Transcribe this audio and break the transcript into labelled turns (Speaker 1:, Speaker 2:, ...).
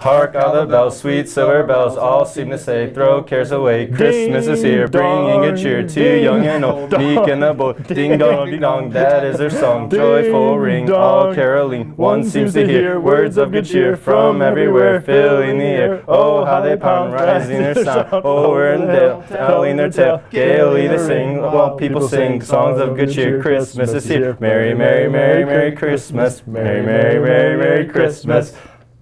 Speaker 1: Hark all the bells, sweet silver bells, all seem to say, throw cares away. Christmas is here, bringing a cheer to young and old, meek and the bold. Ding dong, ding dong, that is their song. Joyful ring, all caroling. One seems to hear words of good cheer from everywhere, filling the air. Oh, how they pound, rising their sound. Over and down, telling their tale. Gaily they sing, while people sing songs of good cheer. Christmas is here. Merry, merry, merry, merry Christmas. Merry, merry, merry, merry Christmas.